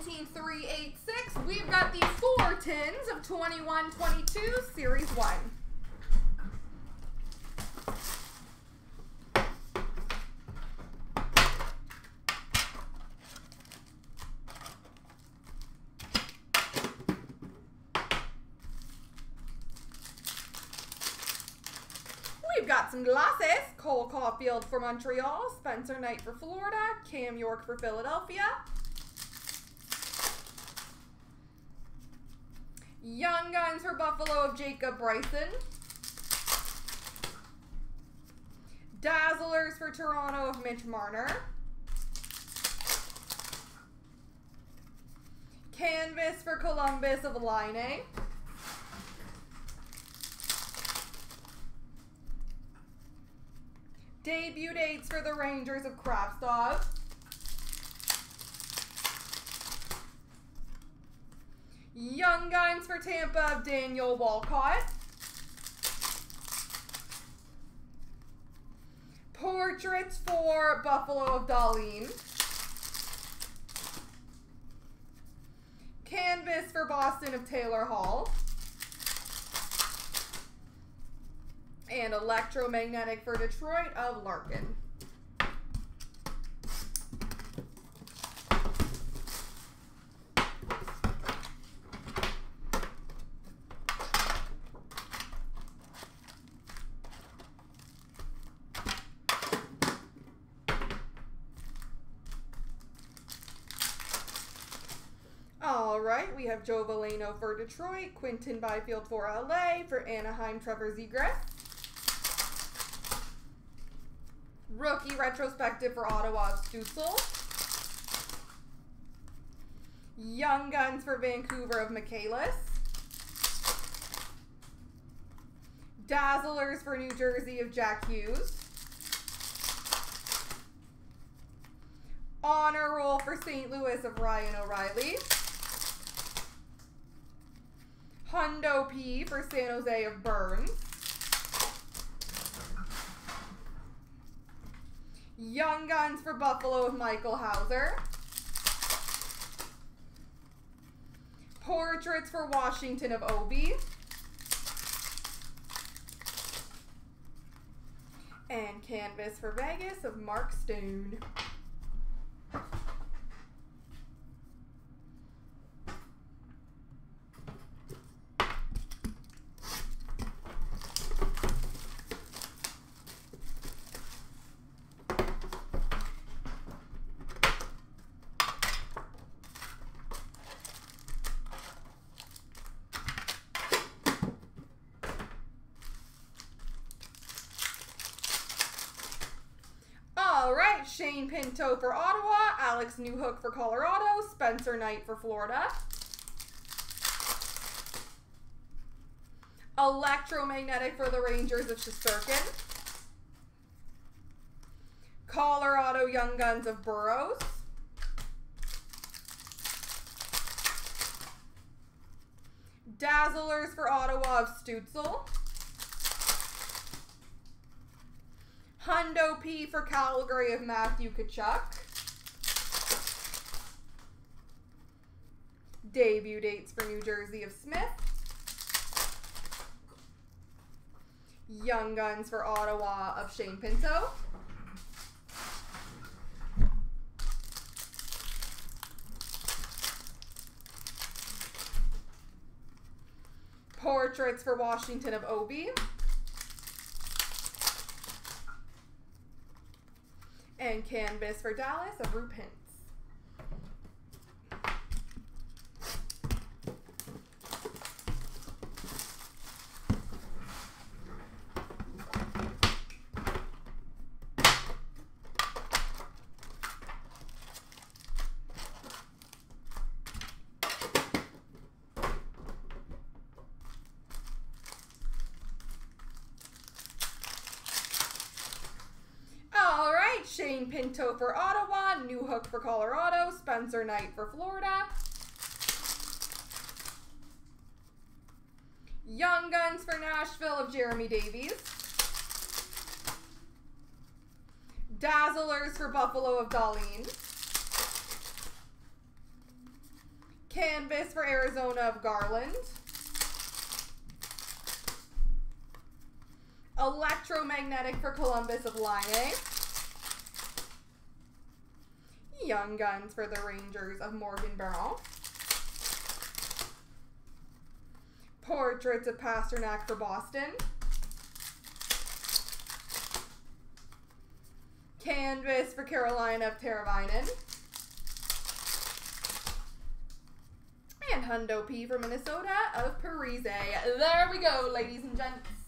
17386. We've got the four tins of 2122 Series 1. We've got some glasses. Cole Caufield for Montreal, Spencer Knight for Florida, Cam York for Philadelphia. Guns for Buffalo of Jacob Bryson. Dazzlers for Toronto of Mitch Marner. Canvas for Columbus of Laine. Debut dates for the Rangers of Kravtsov. Young Guns for Tampa of Daniel Walcott. Portraits for Buffalo of Dahlin. Canvas for Boston of Taylor Hall. And Electromagnetic for Detroit of Larkin. All right, we have Joe Veleno for Detroit, Quinton Byfield for LA, for Anaheim, Trevor Zegras. Rookie retrospective for Ottawa, Stützle. Young Guns for Vancouver of Michaelis. Dazzlers for New Jersey of Jack Hughes. Honor Roll for St. Louis of Ryan O'Reilly. Hundo P for San Jose of Burns. Young Guns for Buffalo of Michael Houser. Portraits for Washington of Obi. And Canvas for Vegas of Mark Stone. All right, Shane Pinto for Ottawa, Alex Newhook for Colorado, Spencer Knight for Florida. Electromagnetic for the Rangers of Shesterkin. Colorado Young Guns of Burrows. Dazzlers for Ottawa of Stützle. Hundo P for Calgary of Matthew Tkachuk. Debut dates for New Jersey of Smith. Young Guns for Ottawa of Shane Pinto. Portraits for Washington of Obi. And Canvas for Dallas of Roope Hintz. All Pinto for Ottawa, Newhook for Colorado, Spencer Knight for Florida. Young Guns for Nashville of Jeremy Davies. Dazzlers for Buffalo of Dahlin. Canvas for Arizona of Garland. Electromagnetic for Columbus of Laine. Young Guns for the Rangers of Morgan Barron. Portraits of Pastrnak for Boston. Canvas for Carolina of Teravainen. And Hundo P for Minnesota of Parise. There we go, ladies and gents.